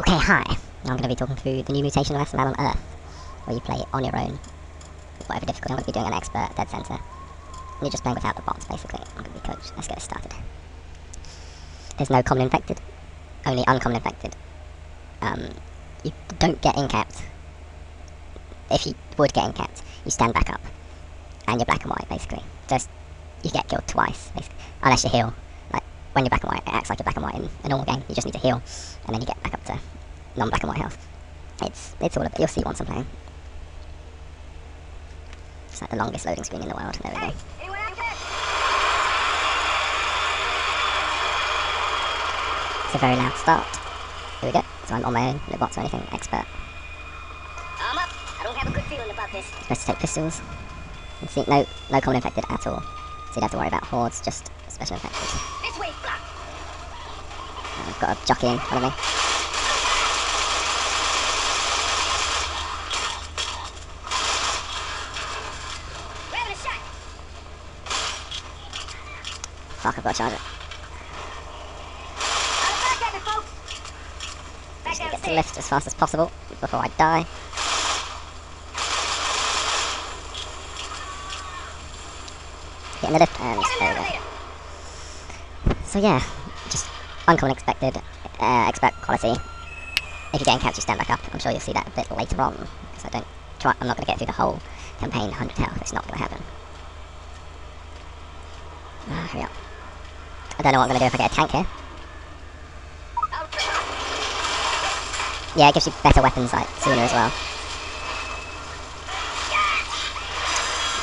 Okay, hi. I'm going to be talking through the new mutation of Man on Earth, where you play on your own, whatever difficulty. I'm going to be doing an expert dead center. And you're just playing without the bots, basically. I'm going to be coach. Let's get started. There's no common infected, only uncommon infected. Um, you don't get incapped. If you would get incapped, you stand back up, and you're black and white, basically. Just you get killed twice, basically, unless you heal. When you're black and white, it acts like you're black and white in a normal game. You just need to heal, and then you get back up to non-black and white health. It's it's all of it. You'll see once I'm playing. It's like the longest loading screen in the world. There we go. It's a very loud start. Here we go. So I'm on my own, no bots or anything, expert. I'm up. I don't have a good feeling about this. Supposed to take pistols. And see, no, no common infected at all. So you don't have to worry about hordes, just special infected. I've got a jockey in front of me. Grabbing a shot. Fuck, I've got to charge it. On the back of folks. Back Just get to lift as fast as possible before I die. Get in the lift and there we go. So yeah, just uncommon infected, uh, expert quality. If you get encountered, you stand back up. I'm sure you'll see that a bit later on, because I don't try. I'm not going to get through the whole campaign 100 health. It's not going to happen. Ah, hurry up. I don't know what I'm going to do if I get a tank here. Yeah, it gives you better weapons like sooner as well.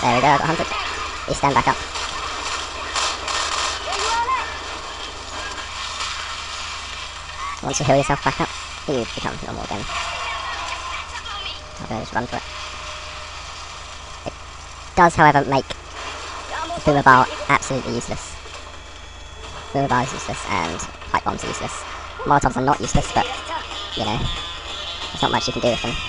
There we go, I got hunted. You stand back up. Where you all at? Once you heal yourself back up, you become normal again. I'll go just run for it. It does, however, make Boomer. Bile absolutely useless. Boomer Bile is useless and pipe bombs are useless. Molotovs are not useless, but, you know, there's not much you can do with them.